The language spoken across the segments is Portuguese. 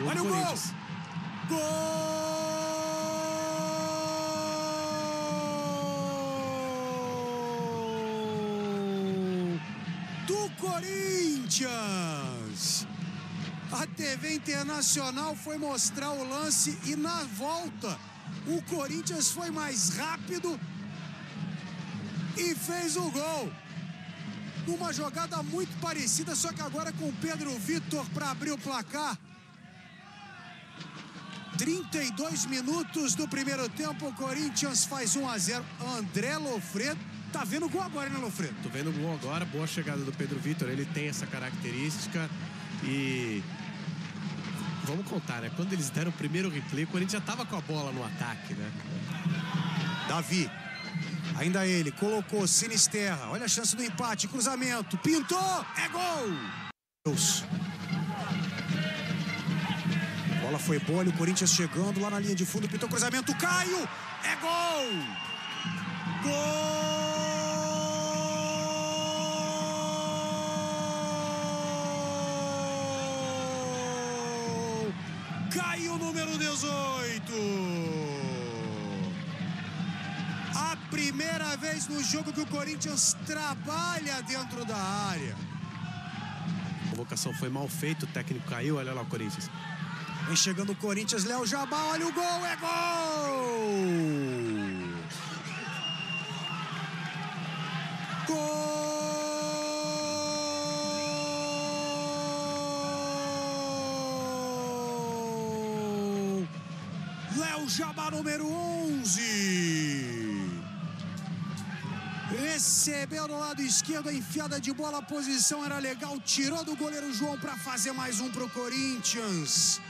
Gol Olha o gol! Gol do Corinthians. A TV Internacional foi mostrar o lance e na volta o Corinthians foi mais rápido e fez o gol. Uma jogada muito parecida, só que agora com Pedro Vitor para abrir o placar. 32 minutos do primeiro tempo, o Corinthians faz 1 a 0. André Lofredo tá vendo gol agora, né, Lofredo? Tô vendo gol agora, boa chegada do Pedro Vitor, ele tem essa característica e vamos contar, né? Quando eles deram o primeiro replay, o Corinthians já tava com a bola no ataque, né? Davi. Ainda ele, colocou Sinisterra. Olha a chance do empate, cruzamento. Pintou, é gol! Deus. Bola foi boa, olha o Corinthians chegando lá na linha de fundo, pintou cruzamento, Caio! É gol! Gol! Caio número 18. A primeira vez no jogo que o Corinthians trabalha dentro da área. A convocação foi mal feita, o técnico caiu, olha lá o Corinthians. Vem chegando o Corinthians, Léo Jabá, olha o gol, é gol! Gol! Léo Jabá, número 11. Recebeu no lado esquerdo, a enfiada de bola, a posição era legal, tirou do goleiro João para fazer mais um pro Corinthians.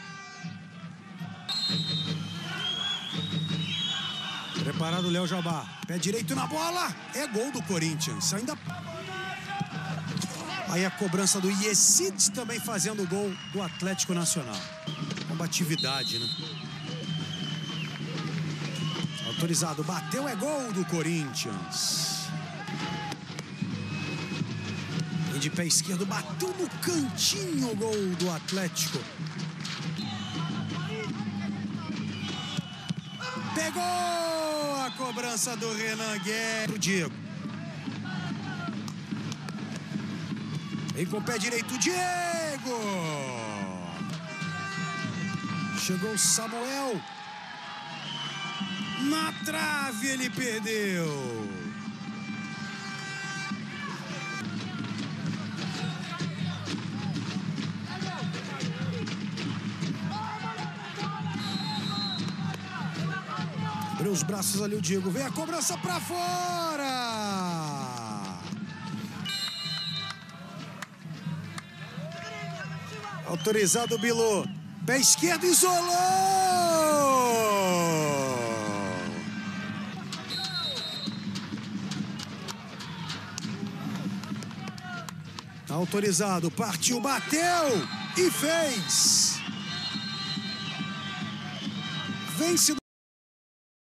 Preparado o Léo Jabá. Pé direito na bola. É gol do Corinthians. Ainda. Aí a cobrança do Yesid também fazendo o gol do Atlético Nacional. Combatividade, né? Autorizado. Bateu, é gol do Corinthians. E de pé esquerdo, bateu no cantinho o gol do Atlético. Pegou cobrança do Renan Guerra. Pro Diego. Vem com o pé direito, Diego. Chegou o Samuel. Na trave ele perdeu. Abriu os braços ali o Diego. Vem a cobrança pra fora. Autorizado o Bilu. Pé esquerdo isolou. Autorizado, partiu, bateu e fez. Vence